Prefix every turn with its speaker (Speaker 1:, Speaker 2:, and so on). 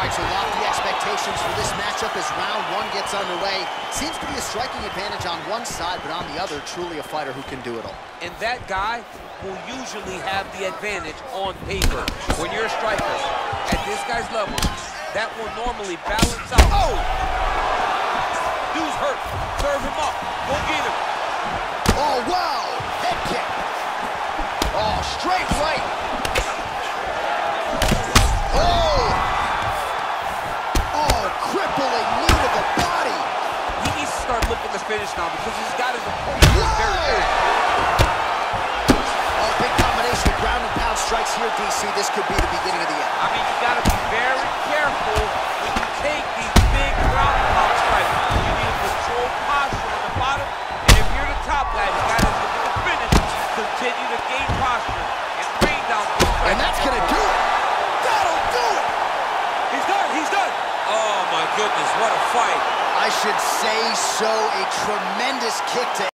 Speaker 1: All right, so lofty expectations for this matchup as round one gets underway. Seems to be a striking advantage on one side, but on the other, truly a fighter who can do it all.
Speaker 2: And that guy will usually have the advantage on paper. When you're a striker, at this guy's level, that will normally balance out. Oh! Needs to start looking to finish now because he's got his opponent very bad.
Speaker 1: Oh, big combination of ground and pound strikes here, DC. This could be the beginning of the end.
Speaker 2: I mean, you got to be very careful when you take these big ground and pound strikes. You need to control posture on the bottom, and if you're the top guy, the guy that's looking to finish, continue to gain posture and rain down those.
Speaker 1: And that's going to do it. That'll do it.
Speaker 2: He's done. He's done. Oh my goodness, what a fight!
Speaker 1: I should say so. A tremendous kick to